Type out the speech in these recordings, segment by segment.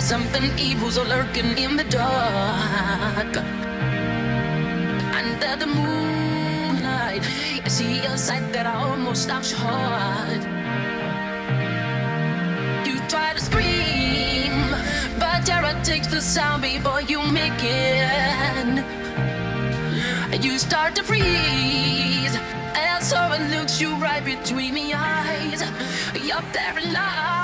something evil's lurking in the dark. Under the moonlight, I see a sight that I almost stops heart. You try to scream, but terror takes the sound before you make it. You start to freeze as horror looks you right between the eyes. You're paralyzed.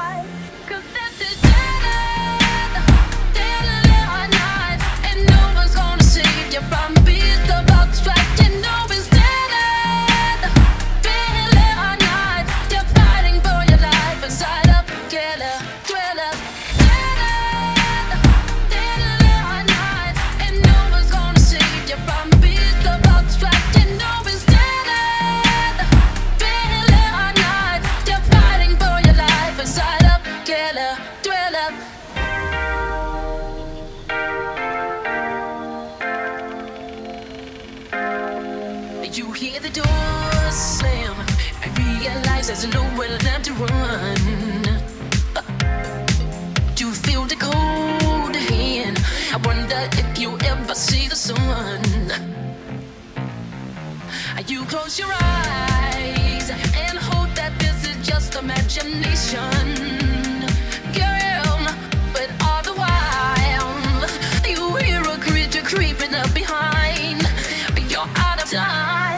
You hear the door slam and realize there's nowhere left to run. You feel the cold hand. I wonder if you ever see the sun. You close your eyes and hope that this is just imagination. Girl, but all the while, you hear a creature creeping up behind. Time.